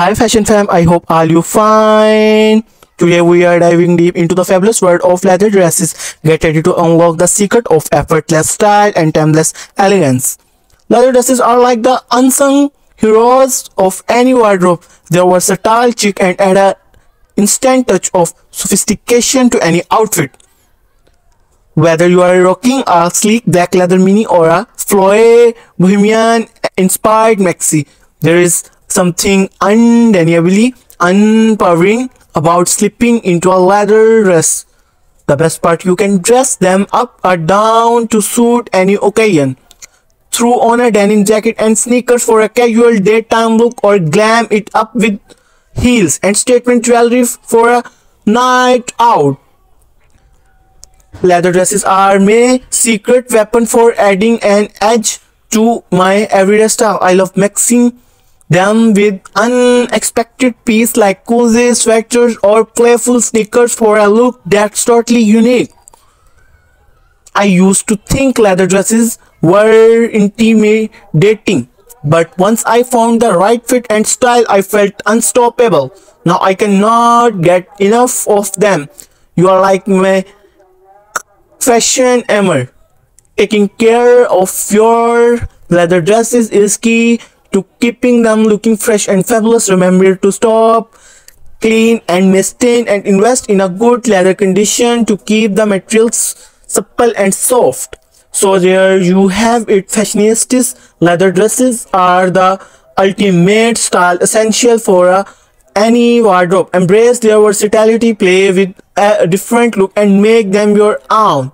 Hi fashion fam, I hope all you fine. Today we are diving deep into the fabulous world of leather dresses. Get ready to unlock the secret of effortless style and timeless elegance. Leather dresses are like the unsung heroes of any wardrobe. They're versatile, chic and add an instant touch of sophistication to any outfit. Whether you are rocking a sleek black leather mini or a flowy bohemian inspired maxi, there is something undeniably empowering about slipping into a leather dress. The best part, you can dress them up or down to suit any occasion. Throw on a denim jacket and sneakers for a casual daytime look or glam it up with heels and statement jewelry for a night out. Leather dresses are my secret weapon for adding an edge to my everyday style. I love mixing them with unexpected pieces like cozy sweaters or playful sneakers for a look that's totally unique. I used to think leather dresses were intimidating, but once I found the right fit and style, I felt unstoppable. Now I cannot get enough of them. You are like my fashion emmer. Taking care of your leather dresses is key to keeping them looking fresh and fabulous. Remember to stop, clean and maintain and invest in a good leather condition to keep the materials supple and soft. So there you have it fashionistas leather dresses are the ultimate style essential for a any wardrobe. Embrace their versatility, play with a different look and make them your own.